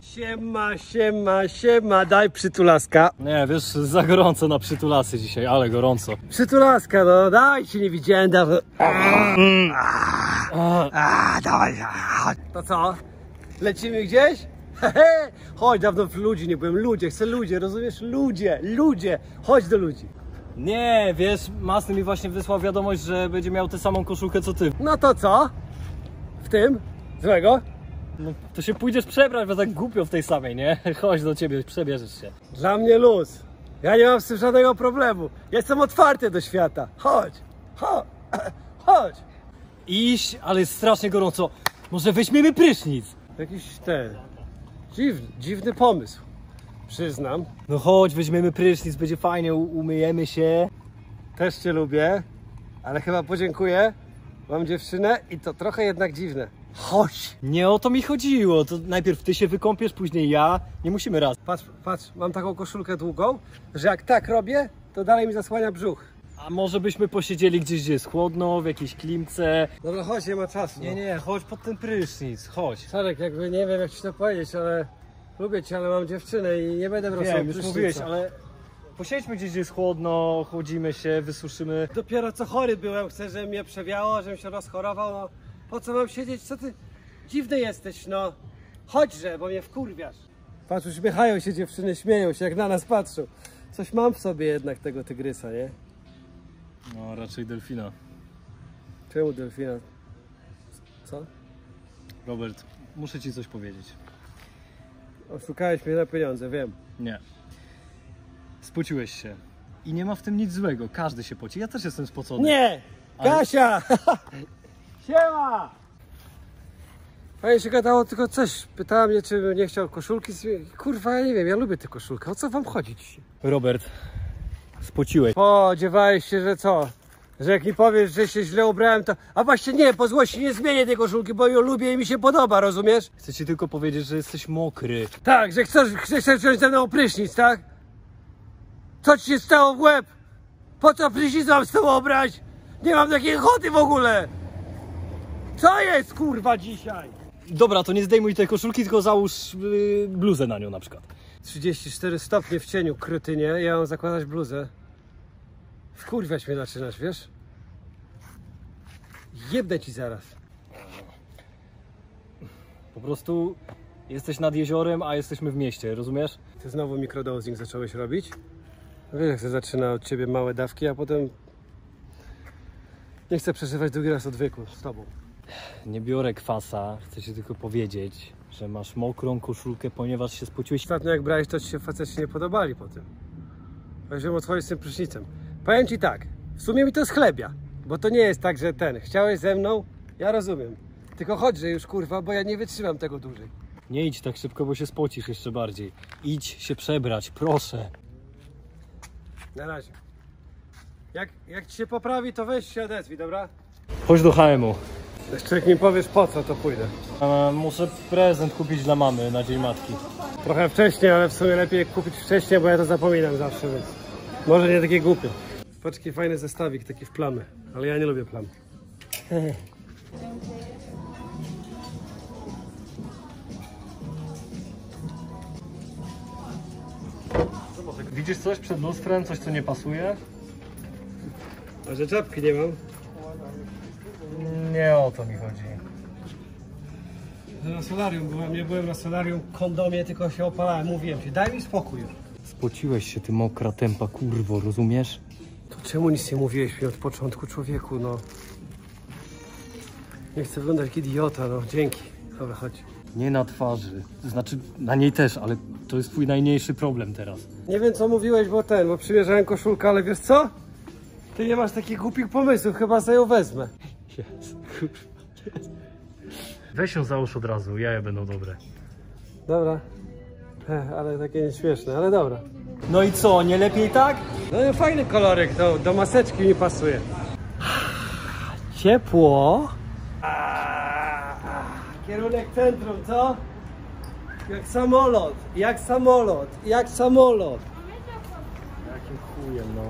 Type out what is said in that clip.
Siema, siema, siema, daj przytulaska. Nie, wiesz, za gorąco na przytulasy dzisiaj, ale gorąco. Przytulaska, no daj, się nie widziałem dawno. A, dawaj, chodź. To co? Lecimy gdzieś? Chodź, dawno w ludzi nie byłem. Ludzie, chcę ludzie, rozumiesz? Ludzie, ludzie, chodź do ludzi. Nie, wiesz, Masny mi właśnie wysłał wiadomość, że będzie miał tę samą koszulkę co ty. No to co? W tym? Złego? No, to się pójdziesz przebrać, bo tak głupio w tej samej, nie? Chodź do ciebie, przebierzesz się. Dla mnie luz. Ja nie mam z tym żadnego problemu. Jestem otwarty do świata. Chodź, chodź, chodź. Iść, ale jest strasznie gorąco. Może weźmiemy prysznic? Jakiś ten, dziwny, dziwny pomysł. Przyznam. No chodź, weźmiemy prysznic, będzie fajnie, umyjemy się. Też cię lubię, ale chyba podziękuję. Mam dziewczynę i to trochę jednak dziwne. Chodź. Nie o to mi chodziło, to najpierw ty się wykąpiesz, później ja. Nie musimy raz. Patrz, patrz, mam taką koszulkę długą, że jak tak robię, to dalej mi zasłania brzuch. A może byśmy posiedzieli gdzieś, gdzie jest chłodno, w jakiejś klimce? Dobra, chodź, nie ma czasu. Nie, nie, chodź pod ten prysznic, chodź. Sarek, jakby nie wiem jak ci to powiedzieć, ale lubię cię, ale mam dziewczynę i nie będę brał Wiem, już mówiłeś, ale posiedźmy gdzieś, gdzie jest chłodno, chłodzimy się, wysuszymy. Dopiero co chory byłem, chcę, żeby mnie przewiało, żebym się rozchorował, no. Po co mam siedzieć? Co ty? Dziwny jesteś, no. Chodźże, bo mnie wkurwiasz. Patrz, uśmiechają się dziewczyny, śmieją się, jak na nas patrzą. Coś mam w sobie jednak tego tygrysa, nie? No, raczej delfina. Czemu delfina? Co? Robert, muszę ci coś powiedzieć. Oszukałeś mnie na pieniądze, wiem. Nie. Spociłeś się. I nie ma w tym nic złego, każdy się poci. Ja też jestem spocony. Nie! Ale- Kasia! Siema! Fajnie się gadało, tylko coś. Pytała mnie, czy bym nie chciał koszulki. Kurwa, ja nie wiem, ja lubię te koszulki. O co wam chodzi dzisiaj? Robert, spociłeś. Spodziewałeś się, że co? Że jak mi powiesz, że się źle ubrałem, to... A właśnie nie, po złości nie zmienię tej koszulki, bo ją lubię i mi się podoba, rozumiesz? Chcę ci tylko powiedzieć, że jesteś mokry. Tak, że chcesz, chcesz wziąć ze mną prysznic, tak? Co ci się stało w łeb? Po co prysznic mam z tobą obrać? Nie mam takiej ochoty w ogóle! Co jest kurwa dzisiaj? Dobra, to nie zdejmuj tej koszulki, tylko załóż yy, bluzę na nią na przykład. 34 stopnie w cieniu, krytynie. Ja mam zakładać bluzę. Wkurwiać mnie zaczynasz, wiesz? Jebnę ci zaraz. Po prostu jesteś nad jeziorem, a jesteśmy w mieście, rozumiesz? Ty znowu mikrodosing zacząłeś robić? No Wiesz, jak to zaczyna od ciebie małe dawki, a potem... Nie chcę przeżywać drugi raz odwyku z tobą. Nie biorę kwasa, chcę ci tylko powiedzieć, że masz mokrą koszulkę, ponieważ się spociłeś. Ostatnio jak brałeś, to ci się faceci nie podobali po tym. Weźmy o twoim z tym prysznicem. Powiem ci tak, w sumie mi to schlebia, bo to nie jest tak, że ten, chciałeś ze mną, ja rozumiem. Tylko chodź, że już kurwa, bo ja nie wytrzymam tego dłużej. Nie idź tak szybko, bo się spocisz jeszcze bardziej. Idź się przebrać, proszę. Na razie. Jak, jak ci się poprawi, to weź się odezwij, dobra? Chodź do HM-u. Jeszcze jak mi powiesz po co, to pójdę. Muszę prezent kupić dla mamy na Dzień Matki. Trochę wcześniej, ale w sumie lepiej kupić wcześniej, bo ja to zapominam zawsze, więc może nie takie głupie. Patrz, jaki fajny zestawik, taki w plamy, ale ja nie lubię plam. Widzisz coś przed lustrem, coś co nie pasuje? A że czapki nie mam? Nie o to mi chodzi. Na solarium byłem, nie byłem na solarium, kondomie, tylko się opalałem, mówiłem ci, daj mi spokój. Spociłeś się, ty mokra tempa kurwo, rozumiesz? To czemu nic nie mówiłeś mi od początku, człowieku, no? Nie chcę wyglądać jak idiota, no, dzięki. Dobra, chodź. Nie na twarzy. Znaczy, na niej też, ale to jest twój najmniejszy problem teraz. Nie wiem co mówiłeś, bo ten, bo przymierzałem koszulkę, ale wiesz co? Ty nie masz takich głupich pomysłów, chyba sobie ją wezmę. Jest, Weź ją załóż od razu, jaja będą dobre. Dobra. Ale takie nieśmieszne, ale dobra. No i co, nie lepiej tak? No fajny kolorek, to do maseczki mi pasuje. Ciepło. Kierunek centrum, co? Jak samolot, jak samolot, jak samolot. Jakim chujem, no.